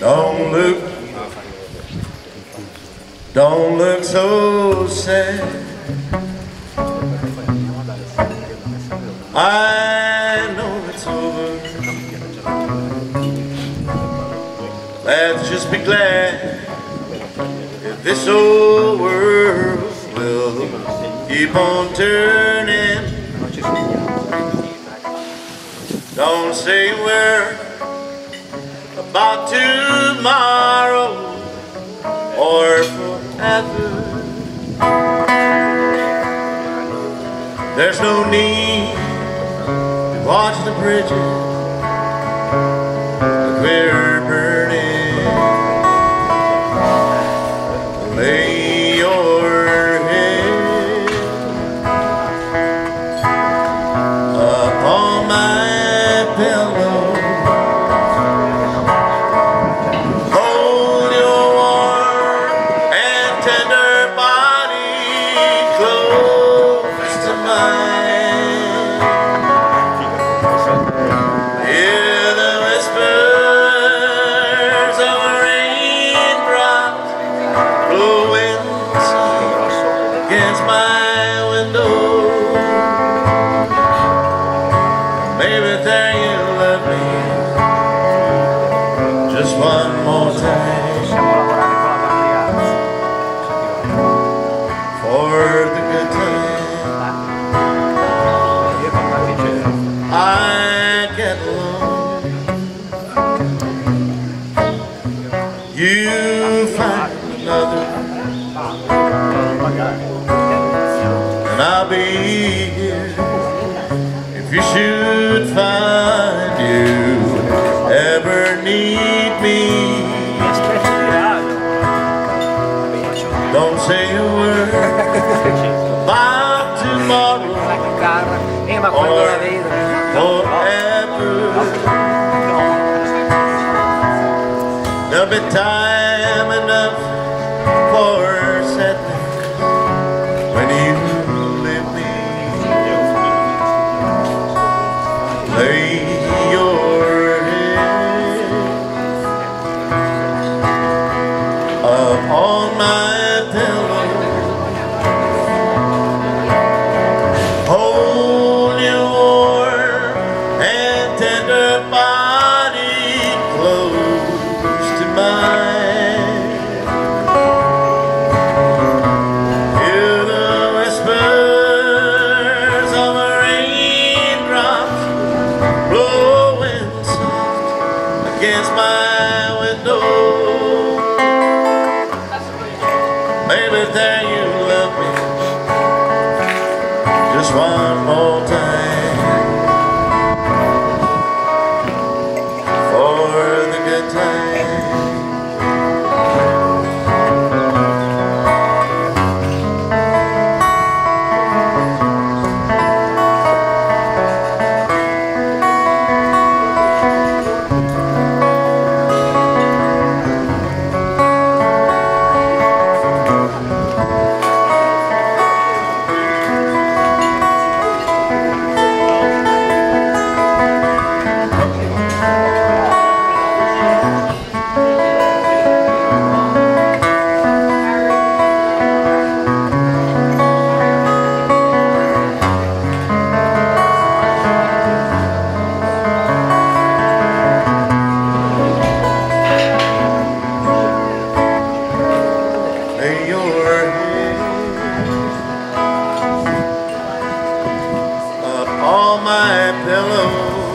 Don't look, don't look so sad. I know it's over. Let's just be glad if this old keep on turning. Don't say a word about tomorrow or forever. There's no need to watch the bridges against my window. Maybe there you and I'll be here if you should find you ever need me. Don't say a word about tomorrow vedo... forever. There'll be time Lay my window. Maybe there you love me just one more all my pillows.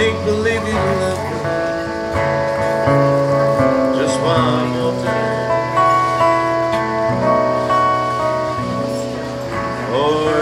make believe you love me. Just one more time. Oh.